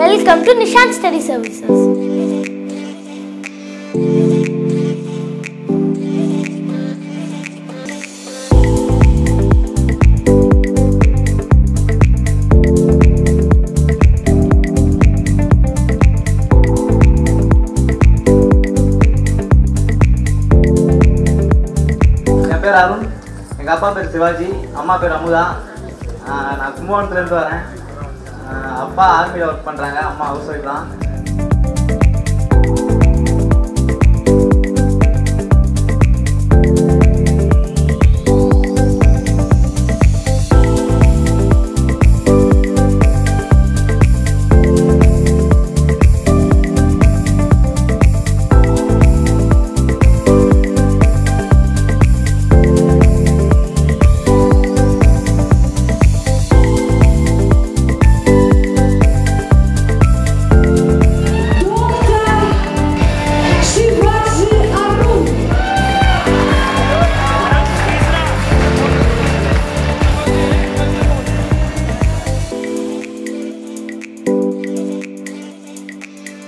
Welcome to Nishan Study Services. என் பேர் அருண் எங்கள் அப்பா பேர் சிவாஜி அம்மா பேர் அமுதா ஆஹ் நான் கும்பகோணத்துலேருந்து வரேன் ஆஹ் அப்பா ஆர்மியில் ஒர்க் பண்ணுறாங்க அம்மா ஹவுஸ் ஒய்ஃப் தான்.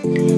Bye.